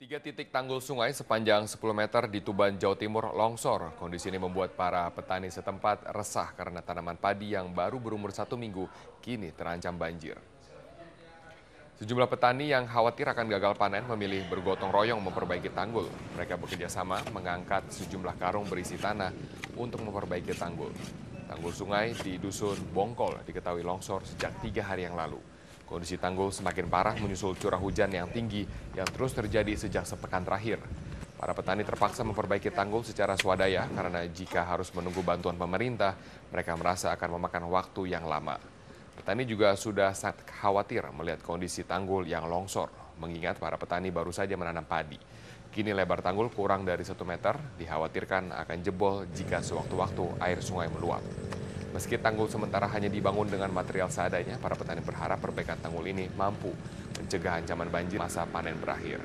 Tiga titik tanggul sungai sepanjang 10 meter di Tuban, Jawa Timur longsor. Kondisi ini membuat para petani setempat resah karena tanaman padi yang baru berumur satu minggu kini terancam banjir. Sejumlah petani yang khawatir akan gagal panen memilih bergotong royong memperbaiki tanggul. Mereka bekerja sama mengangkat sejumlah karung berisi tanah untuk memperbaiki tanggul. Tanggul sungai di Dusun Bongkol diketahui longsor sejak tiga hari yang lalu. Kondisi tanggul semakin parah menyusul curah hujan yang tinggi yang terus terjadi sejak sepekan terakhir. Para petani terpaksa memperbaiki tanggul secara swadaya karena jika harus menunggu bantuan pemerintah, mereka merasa akan memakan waktu yang lama. Petani juga sudah sangat khawatir melihat kondisi tanggul yang longsor, mengingat para petani baru saja menanam padi. Kini lebar tanggul kurang dari satu meter, dikhawatirkan akan jebol jika sewaktu-waktu air sungai meluap. Meski tanggul sementara hanya dibangun dengan material seadanya, para petani berharap perbaikan tanggul ini mampu mencegah ancaman banjir masa panen berakhir.